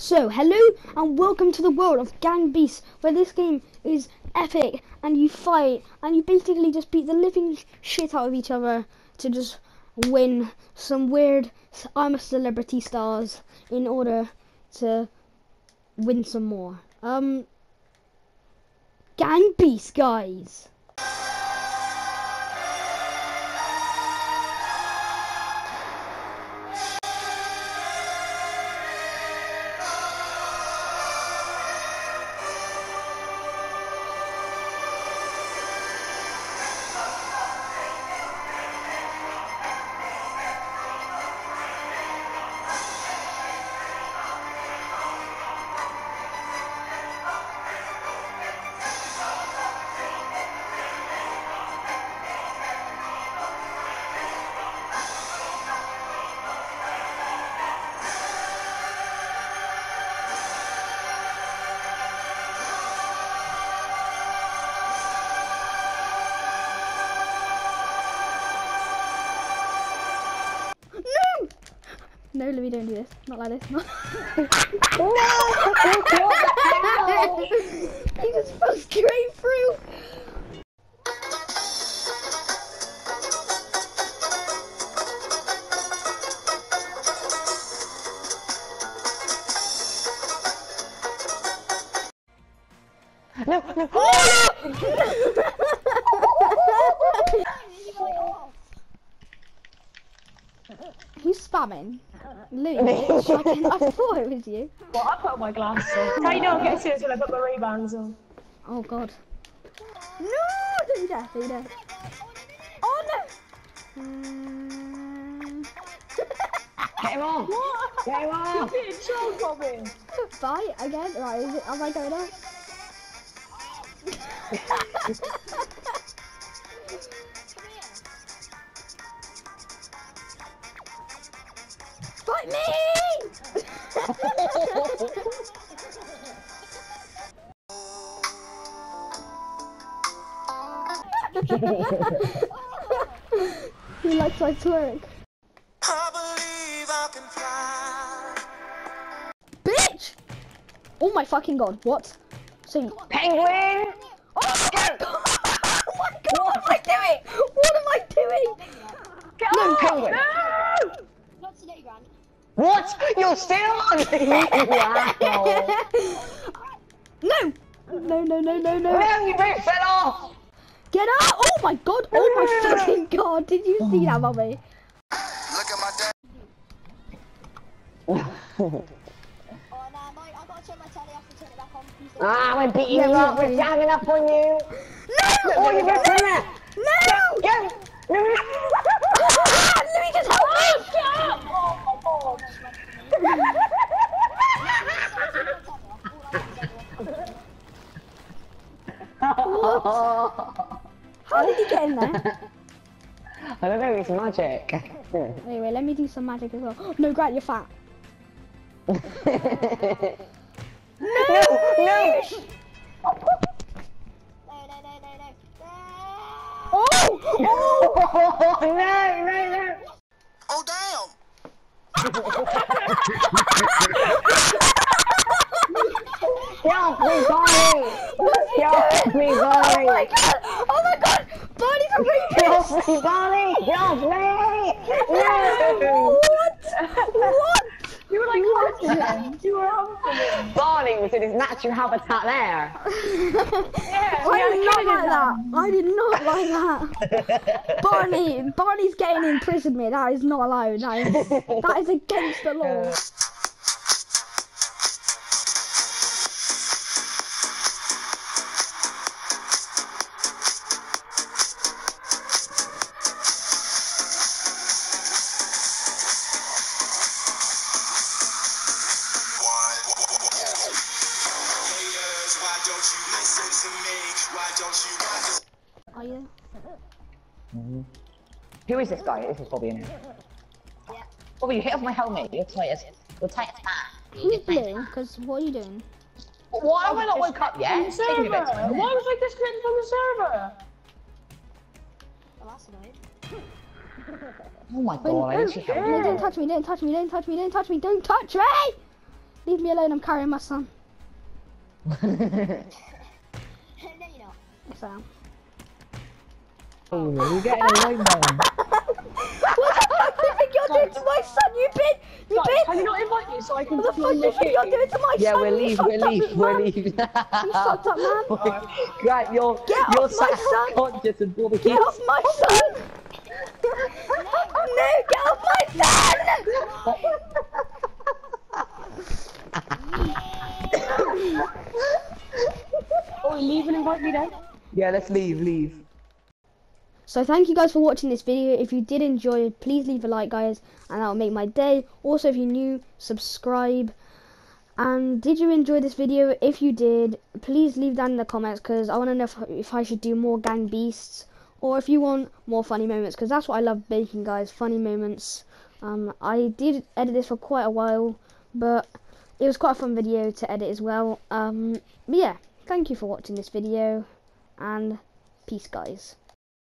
So, hello and welcome to the world of Gang Beasts, where this game is epic and you fight and you basically just beat the living shit out of each other to just win some weird I'm a celebrity stars in order to win some more. Um, Gang Beasts, guys. No, Louis, don't do this. Not like this. Not he just fell straight through. No, no. Oh, Who's spamming? Louis, bitch, I, can, I thought it was you. Well, I put my glasses on. How you know I'm getting serious when I put my Ray-Bans on? Oh god. No! Don't you dare, don't you dare. Oh no! Mm. Get him on! What? Get him You're on! being trolled, Robin. Fight again? Right, is it, am I going out? he likes my twerk. I believe I can fly. Bitch! Oh my fucking god, what? So you... Penguin! Oh my god! Oh my god, what am I doing? What am I doing? Get on, Penguin! What? You're still on Wow! no! No, no, no, no, no. No, you both fell off! Get out! Oh my god! Oh my fucking god! Did you see that, mummy? Look at my dad. Oh no, mate, I've got to turn my telly off and turn it back on. Please don't- Ah, we're beating Yeah, you we up, are. we're jamming up on you! No! Oh, you get in there! No! Go! No, no, Let me just help me! Oh, How did he get in there? I don't know, it's magic. Anyway, let me do some magic as well. No, Grant, you're fat. no, no! No, no, no, no, no. Ah! Oh! Oh, no, no, no! Oh damn! Get off me, Barney! Get off me, Oh my god! Oh my god! Barney's a Get rapist! off me, Barney! Get off me! No! What? What? You were like. You were was in his natural habitat there. Yeah, I did not like that. I did not like that. Barney, Barney's getting imprisonment. That is not allowed. That is, that is against the law. Are you? Mm-hmm. Who is this guy? This is Bobby, isn't it? Yeah. Bobby, you hit off my helmet. You're tight as you're tight as that. Who's blue? Because what are you doing? Why have I not woke up yet? Server. Taking a bit of Why was I disconnected from the server? Well, that's annoying. Oh my Wait, god, I no, literally no, don't touch me, don't touch me, don't touch me, don't touch me, don't touch me! Leave me me alone. I'm carrying my son. no, you're not. Yes, I am. Oh, you're getting away, man. what the fuck do you think you're doing to my son? You bit, you Guys, bit. can you not invite me so I can What the fuck join do the you think you're doing to my Yeah, son? we're You leave, we're up, leave, we're man. leave. You fucked up, man. Right, you're, Get you're off my sat son. unconscious and all the Get off my son! no, get off my son! Oh, leave and invite me then. Yeah, let's leave, leave. So thank you guys for watching this video. If you did enjoy, please leave a like, guys, and that will make my day. Also, if you're new, subscribe. And did you enjoy this video? If you did, please leave that in the comments because I want to know if, if I should do more Gang Beasts or if you want more funny moments because that's what I love making, guys. Funny moments. Um, I did edit this for quite a while, but it was quite a fun video to edit as well. Um, but yeah, thank you for watching this video, and peace, guys.